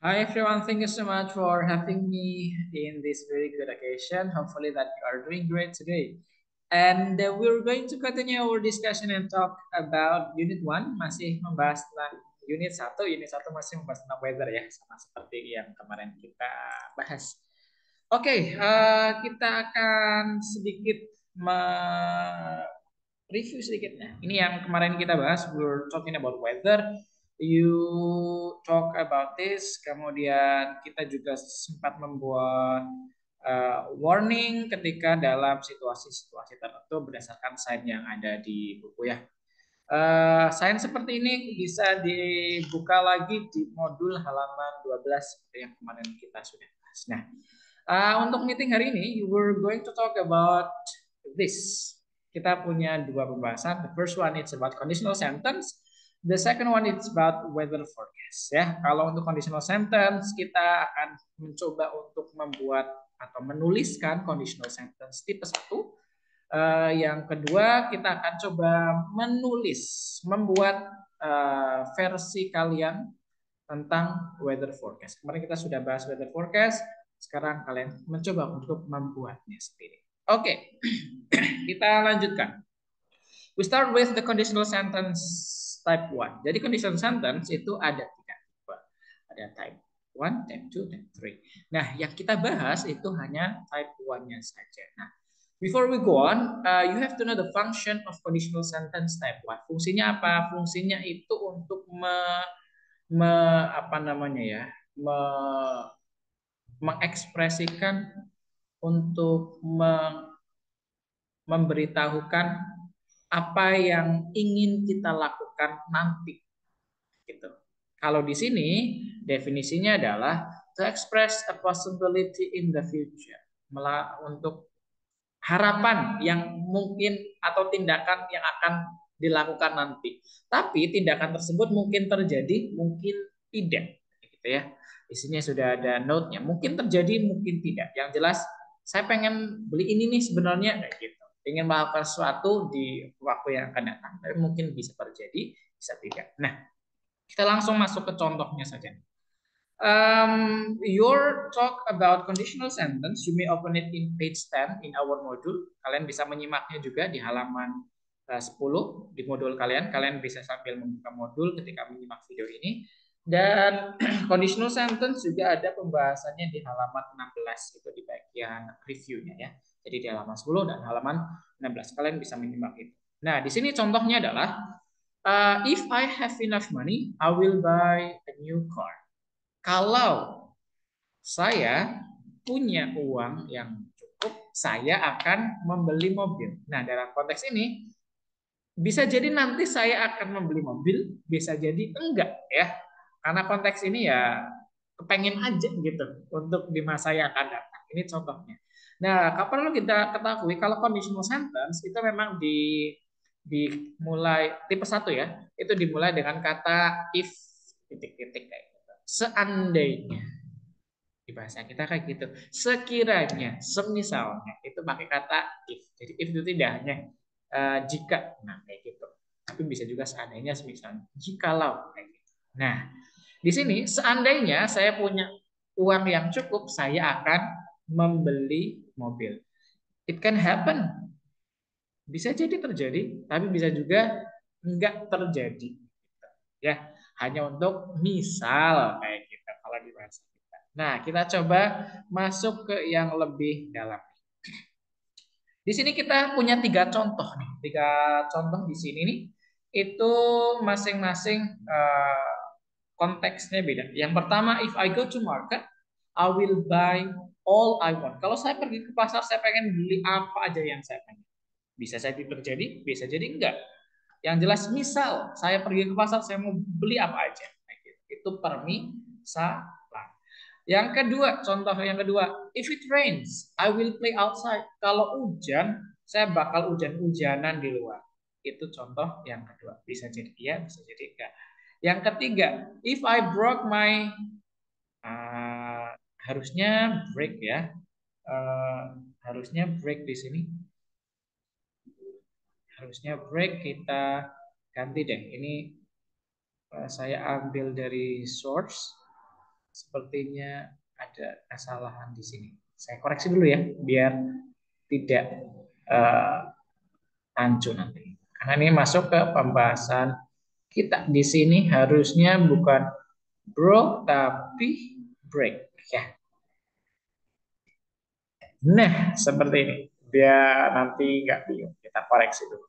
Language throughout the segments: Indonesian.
Hi everyone, thank you so much for having me in this very good occasion. Hopefully that you are doing great today. And uh, we're going to continue our discussion and talk about unit 1 masih membahas tentang unit 1. Unit 1 masih membahas tentang weather ya, sama seperti yang kemarin kita bahas. Oke, okay, uh, kita akan sedikit review sedikitnya. Ini yang kemarin kita bahas, we're talking about weather you talk about this, kemudian kita juga sempat membuat uh, warning ketika dalam situasi-situasi tertentu berdasarkan sign yang ada di buku ya. Uh, sign seperti ini bisa dibuka lagi di modul halaman 12 seperti yang kemarin kita sudah bahas. Nah, uh, untuk meeting hari ini, we're going to talk about this. Kita punya dua pembahasan. The first one is about conditional sentence. The second one is about weather forecast ya. Kalau untuk conditional sentence kita akan mencoba untuk membuat atau menuliskan conditional sentence tipe satu. Uh, yang kedua kita akan coba menulis, membuat uh, versi kalian tentang weather forecast. Kemarin kita sudah bahas weather forecast, sekarang kalian mencoba untuk membuatnya sendiri. Oke, okay. kita lanjutkan. We start with the conditional sentence type 1. Jadi condition sentence itu ada tiga tipe. Ada type 1, type 2, type 3. Nah, yang kita bahas itu hanya type 1-nya saja. Nah, before we go on, uh, you have to know the function of conditional sentence type 1. Fungsinya apa? Fungsinya itu untuk me, me apa namanya ya? Me, mengekspresikan untuk me, memberitahukan apa yang ingin kita lakukan nanti. Gitu. Kalau di sini definisinya adalah to express a possibility in the future. Untuk harapan yang mungkin atau tindakan yang akan dilakukan nanti. Tapi tindakan tersebut mungkin terjadi, mungkin tidak, gitu ya. Di sini sudah ada note-nya. Mungkin terjadi, mungkin tidak. Yang jelas saya pengen beli ini nih sebenarnya gitu ingin melakukan sesuatu di waktu yang akan datang. Tapi mungkin bisa terjadi, bisa tidak. Nah, kita langsung masuk ke contohnya saja. Um, your talk about conditional sentence, you may open it in page 10 in our module. Kalian bisa menyimaknya juga di halaman uh, 10 di modul kalian. Kalian bisa sambil membuka modul ketika menyimak video ini. Dan conditional sentence juga ada pembahasannya di halaman 16 itu di bagian reviewnya ya. Jadi di halaman 10 dan halaman 16. Kalian bisa menyimak itu. Nah, di sini contohnya adalah uh, if I have enough money, I will buy a new car. Kalau saya punya uang yang cukup, saya akan membeli mobil. Nah, dalam konteks ini bisa jadi nanti saya akan membeli mobil, bisa jadi enggak ya. Karena konteks ini ya kepengen aja gitu untuk di masa yang akan datang. Ini contohnya. Nah, perlu kita ketahui kalau conditional sentence itu memang di dimulai tipe satu ya, itu dimulai dengan kata if titik-titik kayak gitu. Seandainya di bahasa kita kayak gitu. Sekiranya, semisalnya itu pakai kata if. Jadi if itu tidak hanya uh, jika, nah kayak gitu. Tapi bisa juga seandainya, semisalnya, jikalau kayak gitu. Nah, di sini seandainya saya punya uang yang cukup, saya akan membeli mobil. It can happen. Bisa jadi terjadi, tapi bisa juga enggak terjadi. Ya, hanya untuk misal kayak kita kalau di bahasa kita. Nah, kita coba masuk ke yang lebih dalam. Di sini kita punya tiga contoh nih, tiga contoh di sini nih. Itu masing-masing uh, konteksnya beda. Yang pertama, if I go to market, I will buy all I want. Kalau saya pergi ke pasar, saya pengen beli apa aja yang saya pengen. Bisa jadi terjadi, bisa jadi enggak. Yang jelas misal saya pergi ke pasar, saya mau beli apa aja. Itu permisalan. Yang kedua, contoh yang kedua, if it rains, I will play outside. Kalau hujan, saya bakal hujan-hujanan di luar. Itu contoh yang kedua. Bisa jadi iya, bisa jadi enggak. Yang ketiga, if I broke my uh, harusnya break ya. Uh, harusnya break di sini. Harusnya break kita ganti deh. Ini uh, saya ambil dari source. sepertinya ada kesalahan di sini. Saya koreksi dulu ya, biar tidak uh, nanti. Karena ini masuk ke pembahasan kita di sini harusnya bukan broke tapi break ya. Nah, seperti ini. Biar nanti nggak bingung. Kita koreksi dulu.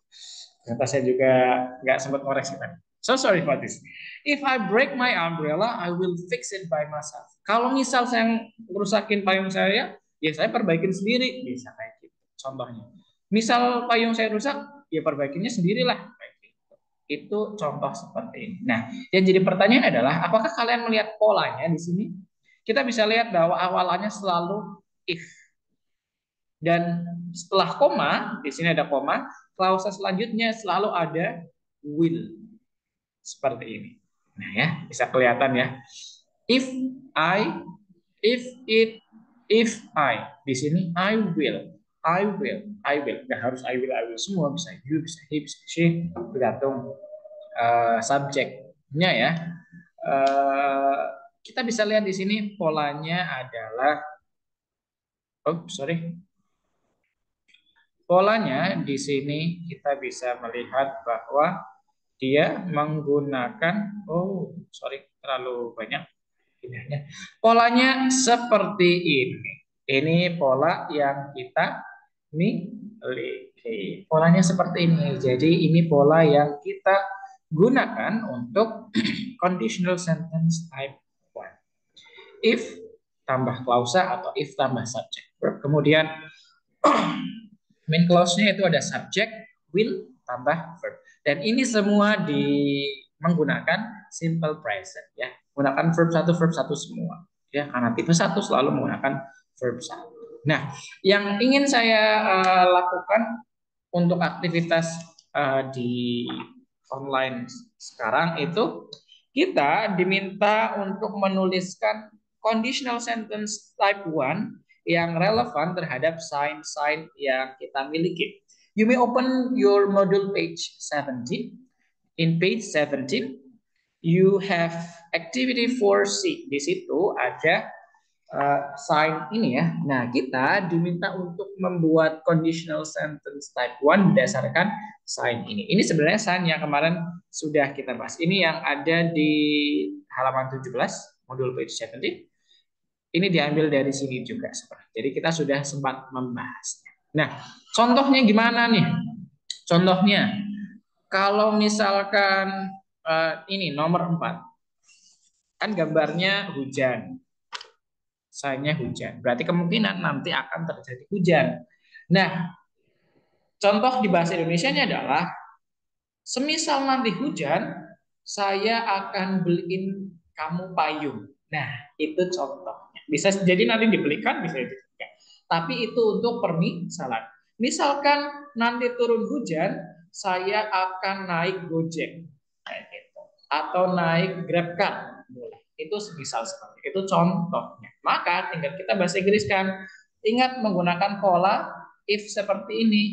Ternyata saya juga nggak sempat koreksi tadi. So sorry for this. If I break my umbrella, I will fix it by myself. Kalau misal saya ngerusakin payung saya, ya saya perbaikin sendiri. Bisa kayak gitu. Contohnya. Misal payung saya rusak, ya perbaikinya sendirilah. Itu contoh seperti ini. Nah, yang jadi pertanyaan adalah, apakah kalian melihat polanya di sini? Kita bisa lihat bahwa awalannya selalu if. Dan setelah koma, di sini ada koma, klausa selanjutnya selalu ada will seperti ini. Nah ya, bisa kelihatan ya. If I, if it, if I. Di sini I will, I will, I will. Nggak harus I will, I will semua. Bisa you, bisa he, bisa she. Tergantung uh, subjeknya ya. Uh, kita bisa lihat di sini polanya adalah, oh sorry, polanya di sini kita bisa melihat bahwa dia menggunakan oh sorry terlalu banyak pilihannya. Polanya seperti ini. Ini pola yang kita miliki. Polanya seperti ini. Jadi ini pola yang kita gunakan untuk conditional sentence type 1. If tambah klausa atau if tambah subject Kemudian main clause-nya itu ada subject, will tambah verb. Dan ini semua di menggunakan simple present ya. Menggunakan verb satu verb satu semua. Ya, karena tipe satu selalu menggunakan verb satu. Nah, yang ingin saya uh, lakukan untuk aktivitas uh, di online sekarang itu kita diminta untuk menuliskan conditional sentence type 1 yang relevan terhadap sign-sign yang kita miliki. You may open your module page 17. In page 17, you have activity 4C. Di situ ada uh, sign ini ya. Nah, kita diminta untuk membuat conditional sentence type 1 berdasarkan sign ini. Ini sebenarnya sign yang kemarin sudah kita bahas. Ini yang ada di halaman 17, modul page 17. Ini diambil dari sini juga. Jadi kita sudah sempat membahasnya. Nah, contohnya gimana nih? Contohnya, kalau misalkan uh, ini nomor 4, kan gambarnya hujan. Sayangnya hujan. Berarti kemungkinan nanti akan terjadi hujan. Nah, contoh di bahasa Indonesia-nya adalah, semisal nanti hujan, saya akan beliin kamu payung. Nah, itu contohnya. Bisa jadi nanti dibelikan, bisa jadi tapi itu untuk permisalan. Misalkan nanti turun hujan, saya akan naik Gojek gitu. Atau naik GrabCar boleh. Itu semisal seperti itu contohnya. Maka tinggal kita bahasa Inggris kan. Ingat menggunakan pola if seperti ini.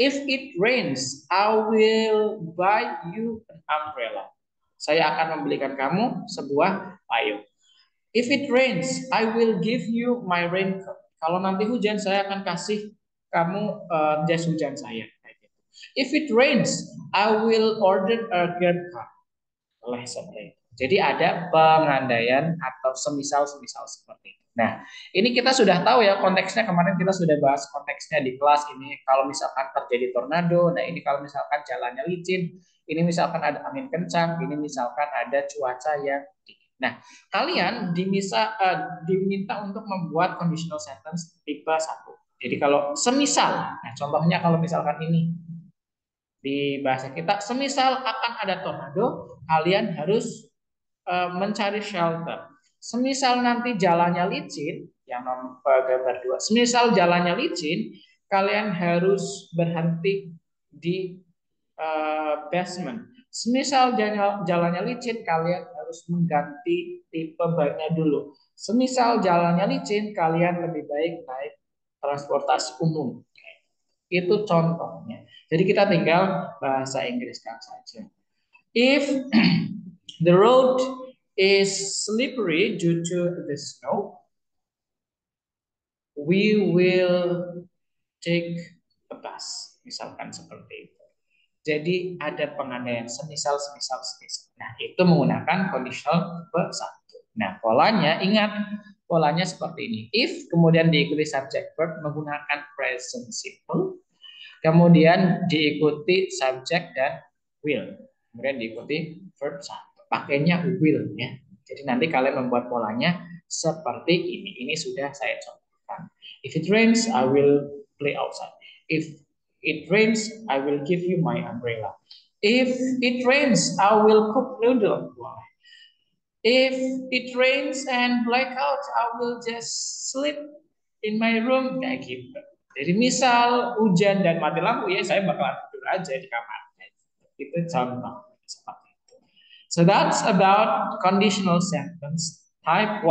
If it rains, I will buy you an umbrella. Saya akan membelikan kamu sebuah payung. If it rains, I will give you my raincoat. Kalau nanti hujan, saya akan kasih kamu uh, jas hujan saya. If it rains, I will order a grab car. Oleh seperti itu. Jadi ada pengandaian atau semisal-semisal seperti itu. Nah, ini kita sudah tahu ya konteksnya kemarin kita sudah bahas konteksnya di kelas ini. Kalau misalkan terjadi tornado, nah ini kalau misalkan jalannya licin, ini misalkan ada angin kencang, ini misalkan ada cuaca yang dingin. Nah, kalian dimisa, uh, diminta untuk membuat conditional sentence tipe 1. Jadi kalau semisal, nah contohnya kalau misalkan ini di bahasa kita, semisal akan ada tornado, kalian harus mencari shelter. Semisal nanti jalannya licin, yang nomor gambar dua, semisal jalannya licin, kalian harus berhenti di uh, basement. Semisal jalannya licin, kalian harus mengganti tipe bannya dulu. Semisal jalannya licin, kalian lebih baik naik transportasi umum. Itu contohnya. Jadi kita tinggal bahasa Inggriskan saja. If the road is slippery due to the snow, we will take a bus. Misalkan seperti itu. Jadi ada pengandaian semisal, semisal, semisal. Nah, itu menggunakan conditional verb satu. Nah, polanya ingat polanya seperti ini. If kemudian diikuti subject verb menggunakan present simple, kemudian diikuti subject dan will. Kemudian diikuti verb satu. Pakainya will ya. Jadi nanti kalian membuat polanya seperti ini. Ini sudah saya contohkan. If it rains, I will play outside. If it rains, I will give you my umbrella. If it rains, I will cook noodle. If it rains and blackout, I will just sleep in my room kayak gitu. Jadi misal hujan dan mati lampu ya saya bakal tidur aja di kamar. Itu contoh. So that's about conditional sentence type 1.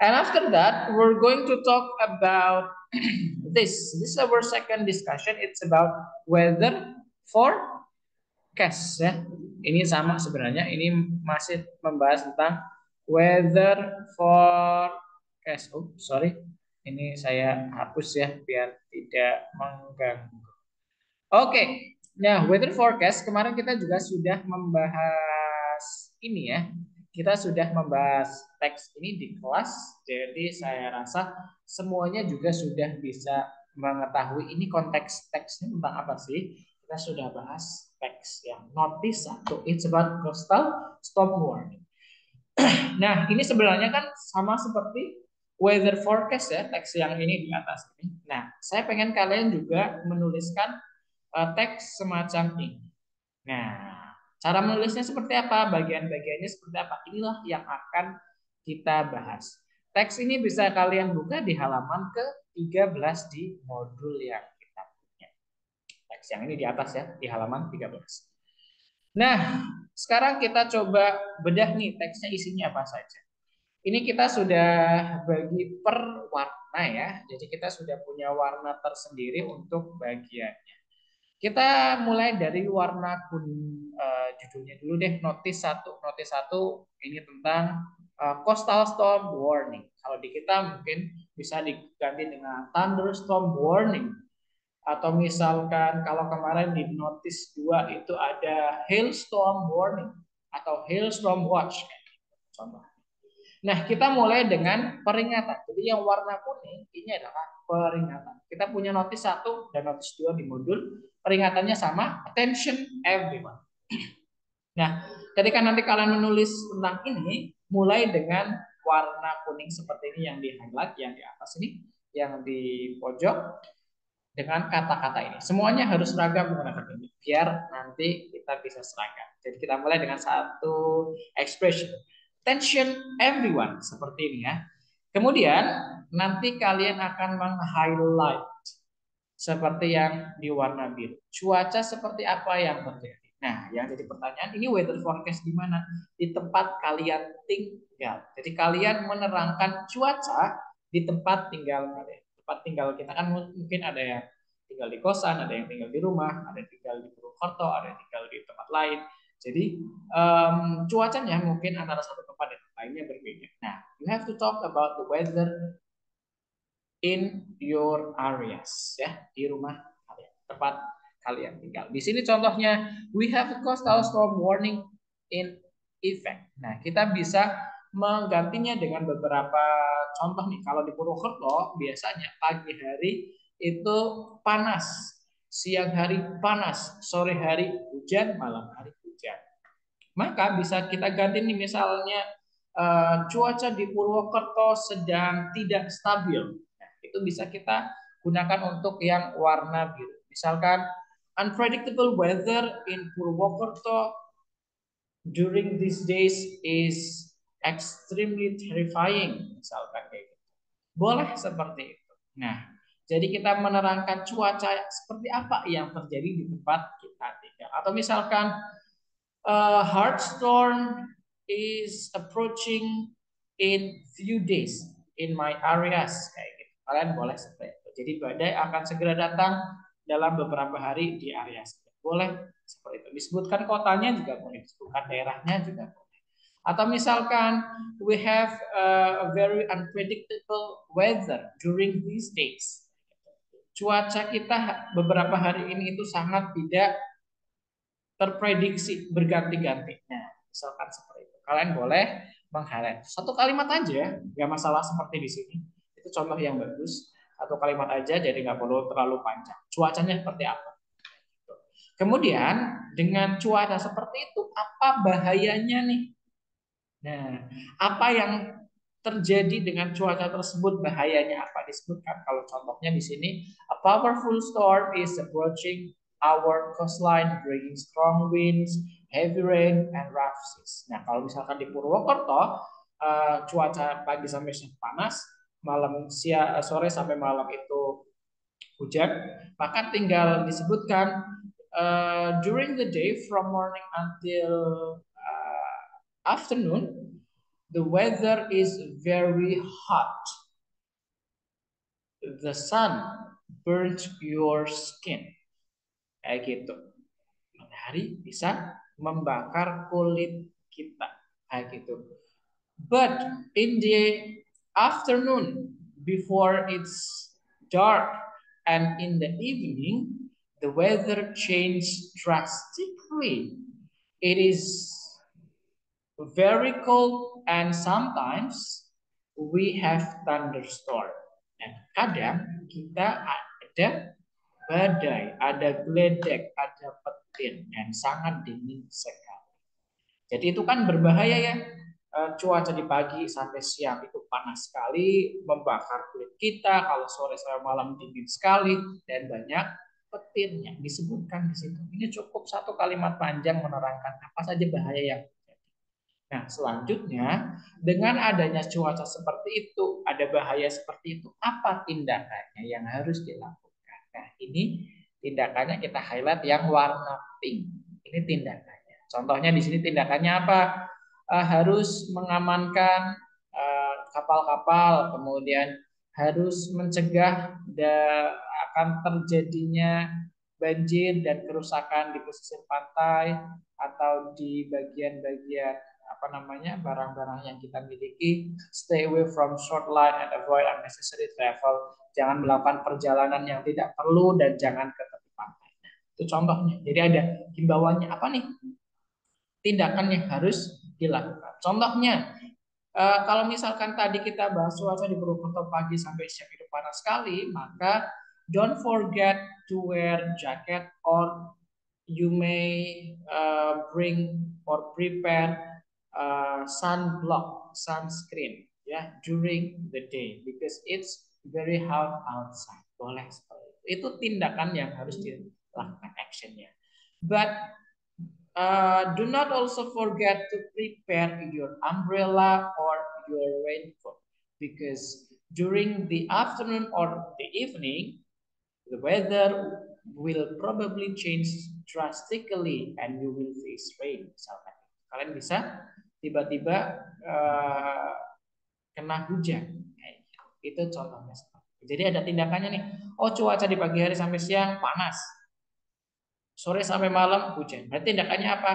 And after that, we're going to talk about this. This is our second discussion. It's about weather forecast ya. Ini sama sebenarnya. Ini masih membahas tentang weather forecast. Oh, sorry. Ini saya hapus ya biar tidak mengganggu. Oke. Okay. Nah, weather forecast kemarin kita juga sudah membahas ini ya kita sudah membahas teks ini di kelas, jadi saya rasa semuanya juga sudah bisa mengetahui ini konteks teksnya tentang apa sih. Kita sudah bahas teks yang notice satu, it's about coastal storm warning. nah, ini sebenarnya kan sama seperti weather forecast ya, teks yang ini di atas ini. Nah, saya pengen kalian juga menuliskan uh, teks semacam ini. Nah, Cara menulisnya seperti apa? Bagian-bagiannya seperti apa? Inilah yang akan kita bahas. Teks ini bisa kalian buka di halaman ke-13 di modul yang kita punya. Teks yang ini di atas ya, di halaman 13. Nah, sekarang kita coba bedah nih teksnya isinya apa saja. Ini kita sudah bagi per warna ya. Jadi kita sudah punya warna tersendiri untuk bagiannya. Kita mulai dari warna kuning uh, judulnya dulu deh. Notis satu, notis satu ini tentang uh, coastal storm warning. Kalau di kita mungkin bisa diganti dengan thunderstorm warning. Atau misalkan kalau kemarin di notis dua itu ada hailstorm warning atau hailstorm watch. Contoh. Nah, kita mulai dengan peringatan. Jadi yang warna kuning ini adalah peringatan. Kita punya notis satu dan notis dua di modul peringatannya sama, attention everyone. Nah, ketika nanti kalian menulis tentang ini, mulai dengan warna kuning seperti ini yang di highlight, yang di atas ini, yang di pojok, dengan kata-kata ini. Semuanya harus seragam menggunakan ini, biar nanti kita bisa seragam. Jadi kita mulai dengan satu expression. Attention everyone, seperti ini ya. Kemudian nanti kalian akan meng-highlight seperti yang di warna biru. Cuaca seperti apa yang terjadi? Nah, yang jadi pertanyaan ini weather forecast di mana? Di tempat kalian tinggal. Jadi kalian menerangkan cuaca di tempat tinggal kalian. Tempat tinggal kita kan mungkin ada yang tinggal di kosan, ada yang tinggal di rumah, ada yang tinggal di Purwokerto, ada yang tinggal di tempat lain. Jadi um, cuacanya mungkin antara satu tempat dan lainnya berbeda. Nah, you have to talk about the weather in your areas ya di rumah kalian tempat kalian tinggal. Di sini contohnya we have a coastal storm warning in effect. Nah, kita bisa menggantinya dengan beberapa contoh nih. Kalau di Purwokerto biasanya pagi hari itu panas, siang hari panas, sore hari hujan, malam hari hujan. Maka bisa kita ganti nih misalnya uh, cuaca di Purwokerto sedang tidak stabil itu bisa kita gunakan untuk yang warna biru. Misalkan unpredictable weather in Purwokerto during these days is extremely terrifying misalkan kayak gitu. Boleh seperti itu. Nah, jadi kita menerangkan cuaca seperti apa yang terjadi di tempat kita tinggal. Atau misalkan a hard storm is approaching in few days in my areas kayak Kalian boleh seperti itu. Jadi badai akan segera datang dalam beberapa hari di area sekitar. Boleh seperti itu. Disebutkan kotanya juga boleh, disebutkan daerahnya juga boleh. Atau misalkan we have a very unpredictable weather during these days. Cuaca kita beberapa hari ini itu sangat tidak terprediksi berganti-ganti. Nah, misalkan seperti itu. Kalian boleh meng-highlight satu kalimat aja, nggak masalah seperti di sini. Itu contoh yang bagus. Satu kalimat aja, jadi nggak perlu terlalu panjang. Cuacanya seperti apa? Kemudian dengan cuaca seperti itu, apa bahayanya nih? Nah, apa yang terjadi dengan cuaca tersebut bahayanya apa disebutkan kalau contohnya di sini a powerful storm is approaching our coastline bringing strong winds heavy rain and rough seas. Nah, kalau misalkan di Purwokerto uh, cuaca pagi sampai siang panas, malam siang sore sampai malam itu hujan, maka tinggal disebutkan uh, during the day from morning until afternoon, the weather is very hot. The sun burns your skin. Kayak gitu. Matahari bisa membakar kulit kita. Kayak gitu. But in the afternoon, before it's dark, and in the evening, the weather changes drastically. It is very cold and sometimes we have thunderstorm. Dan kadang kita ada badai, ada geledek, ada petir dan sangat dingin sekali. Jadi itu kan berbahaya ya. Eh, cuaca di pagi sampai siang itu panas sekali, membakar kulit kita. Kalau sore sampai malam dingin sekali dan banyak petirnya disebutkan di situ. Ini cukup satu kalimat panjang menerangkan apa saja bahaya yang Nah, selanjutnya dengan adanya cuaca seperti itu, ada bahaya seperti itu, apa tindakannya yang harus dilakukan? Nah, ini tindakannya kita highlight yang warna pink. Ini tindakannya. Contohnya di sini tindakannya apa? Uh, harus mengamankan eh, kapal-kapal, uh, kemudian harus mencegah da, akan terjadinya banjir dan kerusakan di pesisir pantai atau di bagian-bagian apa namanya barang-barang yang kita miliki. Stay away from short line and avoid unnecessary travel. Jangan melakukan perjalanan yang tidak perlu dan jangan ke tepi pantai. Itu contohnya. Jadi ada himbauannya apa nih? Tindakan yang harus dilakukan contohnya eh, kalau misalkan tadi kita bahas cuaca di Purwokerto pagi sampai siang itu panas sekali maka don't forget to wear jacket or you may uh, bring or prepare uh, sunblock, sunscreen ya during the day because it's very hot outside. Boleh seperti itu. Itu tindakan yang harus dilakukan actionnya. But uh, do not also forget to prepare your umbrella or your raincoat because during the afternoon or the evening the weather will probably change drastically and you will face rain misalkan kalian bisa tiba-tiba uh, kena hujan. Itu contohnya. Jadi ada tindakannya nih. Oh cuaca di pagi hari sampai siang panas. Sore sampai malam hujan. Berarti tindakannya apa?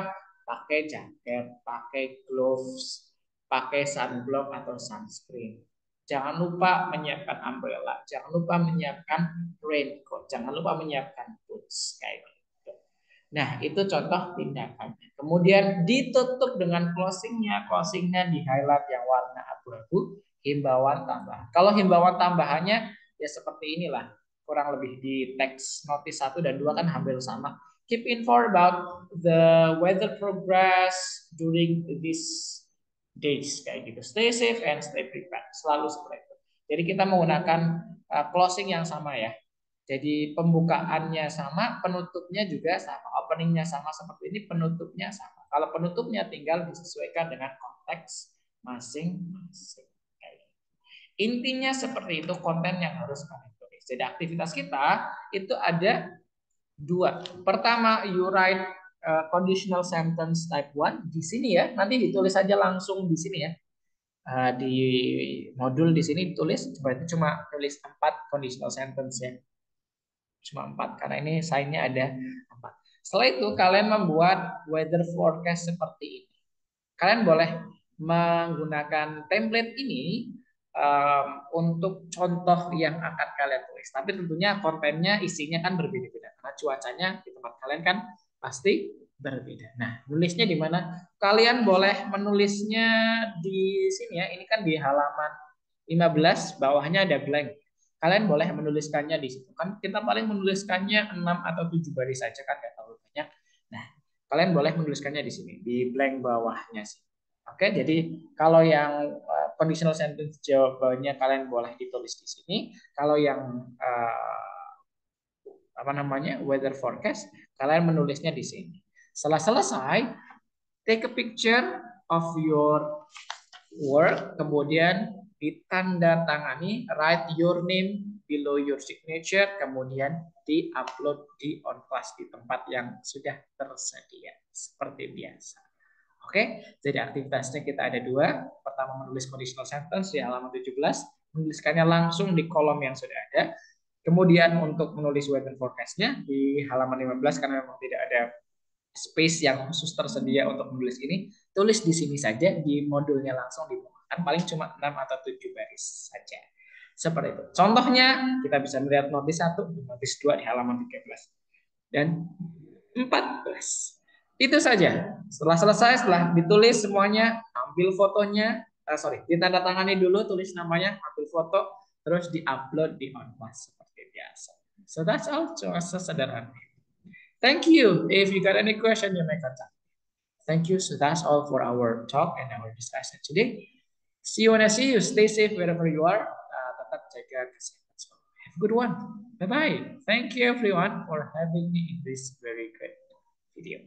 Pakai jaket, pakai gloves, pakai sunblock atau sunscreen. Jangan lupa menyiapkan umbrella, jangan lupa menyiapkan raincoat, jangan lupa menyiapkan boots kayak gitu. Nah, itu contoh tindakannya. Kemudian ditutup dengan closingnya, closingnya di highlight yang warna abu-abu, himbauan tambahan. Kalau himbauan tambahannya ya seperti inilah, kurang lebih di teks notis 1 dan 2 kan hampir sama. Keep informed about the weather progress during these days kayak gitu. Stay safe and stay prepared. Selalu seperti itu. Jadi kita menggunakan uh, closing yang sama ya. Jadi pembukaannya sama, penutupnya juga sama. Openingnya sama seperti ini, penutupnya sama. Kalau penutupnya tinggal disesuaikan dengan konteks masing-masing. Gitu. Intinya seperti itu konten yang harus kalian tulis. Jadi aktivitas kita itu ada dua. Pertama, you write uh, conditional sentence type 1 di sini ya. Nanti ditulis saja langsung di sini ya. Uh, di modul di sini ditulis berarti cuma tulis empat conditional sentence ya cuma empat karena ini sign-nya ada empat. Setelah itu kalian membuat weather forecast seperti ini. Kalian boleh menggunakan template ini um, untuk contoh yang akan kalian tulis. Tapi tentunya kontennya, isinya kan berbeda-beda. Cuacanya di tempat kalian kan pasti berbeda. Nah, nulisnya di mana? Kalian boleh menulisnya di sini ya. Ini kan di halaman 15, bawahnya ada blank. Kalian boleh menuliskannya di situ. Kan kita paling menuliskannya 6 atau 7 baris saja kan nggak terlalu banyak. Nah, kalian boleh menuliskannya di sini, di blank bawahnya sih. Oke, jadi kalau yang uh, conditional sentence jawabannya kalian boleh ditulis di sini. Kalau yang uh, apa namanya weather forecast, kalian menulisnya di sini. Setelah selesai, take a picture of your work, kemudian ditanda tangani, write your name below your signature, kemudian di-upload di on class di tempat yang sudah tersedia seperti biasa. Oke, jadi aktivitasnya kita ada dua. Pertama menulis conditional sentence di halaman 17, menuliskannya langsung di kolom yang sudah ada. Kemudian untuk menulis weather forecast-nya di halaman 15 karena memang tidak ada space yang khusus tersedia untuk menulis ini, tulis di sini saja di modulnya langsung di bawah. Kan paling cuma 6 atau 7 baris saja. Seperti itu. Contohnya, kita bisa melihat notis 1, notis 2 di halaman 13. Dan 14. Itu saja. Setelah selesai, setelah ditulis semuanya, ambil fotonya, uh, sorry, ditandatangani dulu, tulis namanya, ambil foto, terus di-upload di OnPass seperti biasa. So that's all, cuma sesederhana. Thank you. If you got any question, you may contact. Thank you. So that's all for our talk and our discussion today. See you when I see you. Stay safe wherever you are. Tetap jaga kesehatan. So have a good one. Bye bye. Thank you everyone for having me in this very great video.